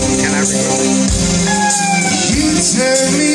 Can I read? You turn me